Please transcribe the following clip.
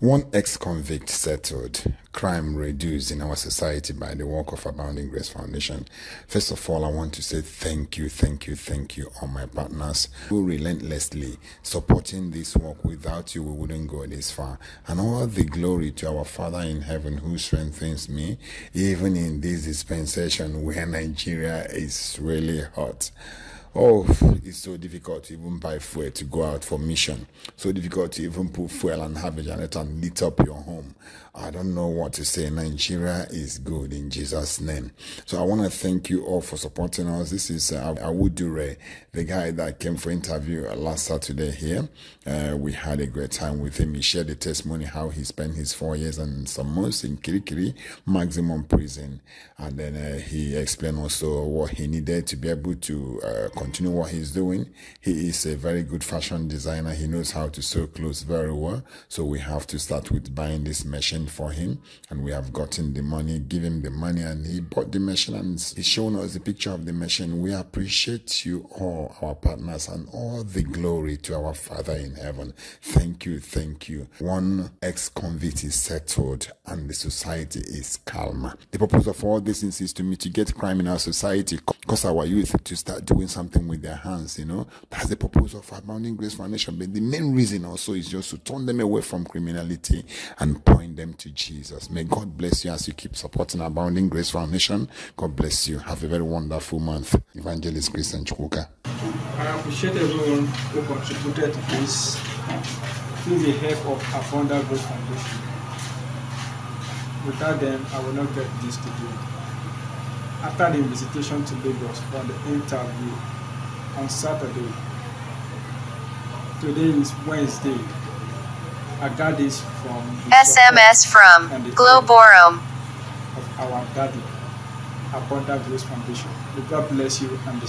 One ex convict settled, crime reduced in our society by the work of Abounding Grace Foundation. First of all, I want to say thank you, thank you, thank you, all my partners who relentlessly supporting this work. Without you, we wouldn't go this far. And all the glory to our Father in heaven who strengthens me, even in this dispensation where Nigeria is really hot. Oh, it's so difficult to even buy fuel to go out for mission. So difficult to even put fuel and have a generator and lit up your home. I don't know what to say. Nigeria is good in Jesus' name. So I want to thank you all for supporting us. This is uh, Awu Dure, the guy that came for interview last Saturday here. Uh, we had a great time with him. He shared the testimony how he spent his four years and some months in Kirikiri maximum prison, and then uh, he explained also what he needed to be able to uh, continue what he's doing. He is a very good fashion designer. He knows how to sew clothes very well. So we have to start with buying this machine for him, and we have gotten the money, give him the money, and he bought the machine and he's shown us the picture of the machine. We appreciate you all, our partners, and all the glory to our Father in heaven. Thank you, thank you. One ex-convict is settled, and the society is calmer. The purpose of all this is to mitigate crime in our society, cause our youth to start doing something with their hands. You know, that's the purpose of Abounding Grace Foundation. But the main reason also is just to turn them away from criminality and point them to Jesus. May God bless you as you keep supporting Abounding Grace Foundation. God bless you. Have a very wonderful month. Evangelist Christian Chukwuka. I appreciate everyone who contributed to this through the help of Abounding Grace Foundation. Without them, I will not get this to do. After the visitation to Lagos for the interview on Saturday, today is Wednesday. I got this from the SMS from Globorum. of our daddy, Abundant Grace Foundation. May God bless you and be